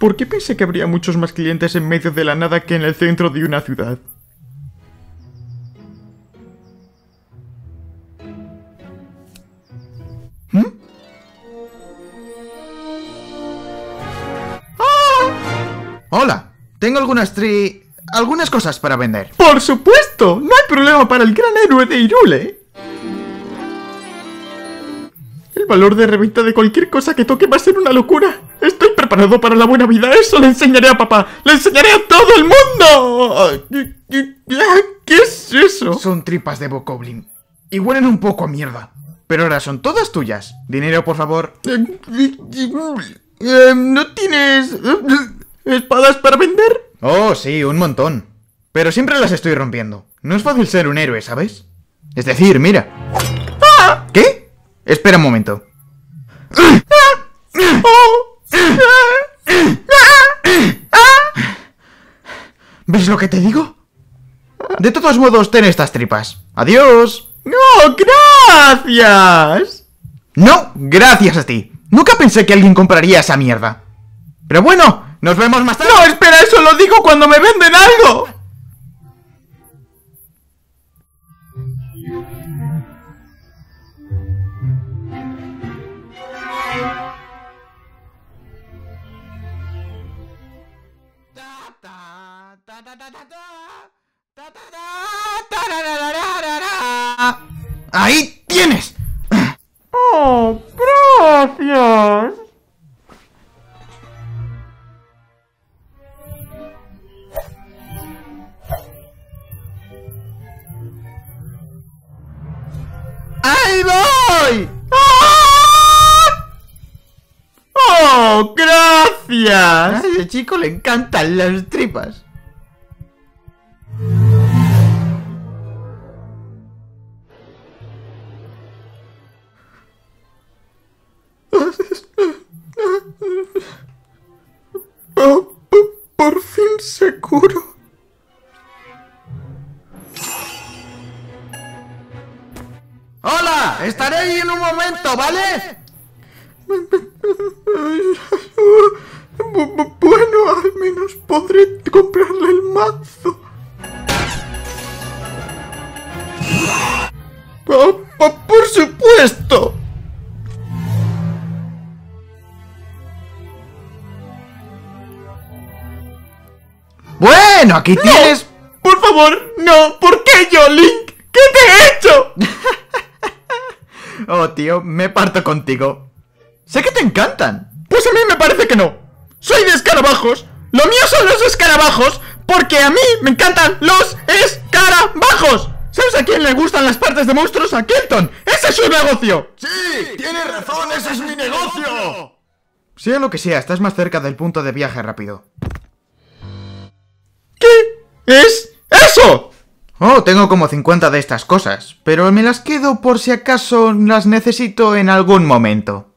¿Por qué pensé que habría muchos más clientes en medio de la nada que en el centro de una ciudad? ¿Mm? ¡Ah! Hola, tengo algunas tri... algunas cosas para vender. ¡Por supuesto! No hay problema para el gran héroe de Irule. El valor de reventa de cualquier cosa que toque va a ser una locura. Estoy preparado para la buena vida. Eso le enseñaré a papá. ¡Le enseñaré a todo el mundo! ¿Qué es eso? Son tripas de Bokoblin. Y huelen un poco a mierda. Pero ahora son todas tuyas. Dinero, por favor. ¿No tienes espadas para vender? Oh, sí, un montón. Pero siempre las estoy rompiendo. No es fácil ser un héroe, ¿sabes? Es decir, mira. ¡Ah! ¿Qué? Espera un momento. ¿Ves lo que te digo? De todos modos, ten estas tripas. Adiós. ¡No, gracias! No, gracias a ti. Nunca pensé que alguien compraría esa mierda. Pero bueno, nos vemos más tarde. No, espera, eso lo digo cuando me venden algo. ¡Ahí tienes! ¡Oh, gracias! ¡Ahí voy! ¡Ah! ¡Oh, gracias! A ese chico le encantan las tripas. Por fin seguro. ¡Hola! Estaré ahí en un momento, ¿vale? Bueno, al menos podré comprarle el mazo. Bueno, aquí tienes... ¡Por favor, no! ¿Por qué yo, Link? ¿Qué te he hecho? Oh, tío, me parto contigo. Sé que te encantan. Pues a mí me parece que no. Soy de escarabajos. Lo mío son los escarabajos porque a mí me encantan los escarabajos. ¿Sabes a quién le gustan las partes de monstruos? A Kenton. ¡Ese es su negocio! ¡Sí! ¡Tienes razón! ¡Ese es mi negocio! Sea lo que sea, estás más cerca del punto de viaje rápido. ¿Qué es eso? Oh, tengo como 50 de estas cosas, pero me las quedo por si acaso las necesito en algún momento.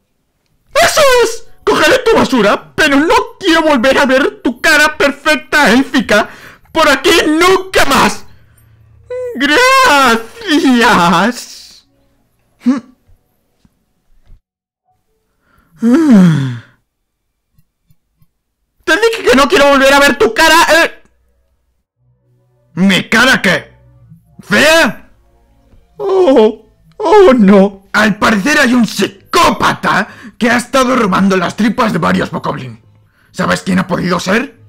¡Eso es! Cogeré tu basura, pero no quiero volver a ver tu cara perfecta élfica por aquí nunca más. Gracias. Te dije que no quiero volver a ver tu cara. eh. ¿Mi cara qué? ¿Fea? Oh, oh no. Al parecer hay un psicópata que ha estado robando las tripas de varios Bokoblin. ¿Sabes quién ha podido ser?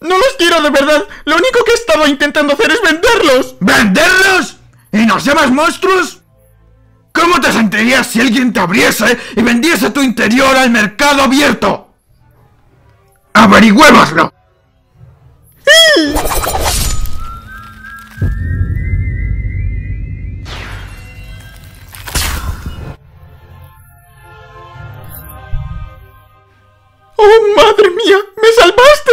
No los quiero de verdad. Lo único que he estado intentando hacer es venderlos. ¿Venderlos? ¿Y nos llamas monstruos? ¿Cómo te sentirías si alguien te abriese y vendiese tu interior al mercado abierto? ¡Averigüémoslo! ¡Oh, madre mía! ¡Me salvaste!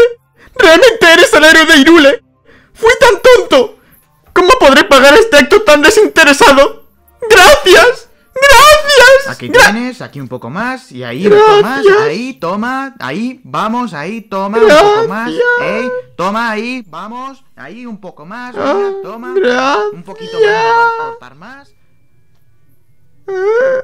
¡Realmente eres el héroe de Irule! ¡Fui tan tonto! ¿Cómo podré pagar este acto tan desinteresado? ¡Gracias! Aquí tienes, aquí un poco más, y ahí un poco más, ahí, toma, ahí, vamos, ahí, toma, un poco más, ey, toma, ahí, vamos, ahí, un poco más, Ah, mira, toma, un poquito más, para cortar más. Eh.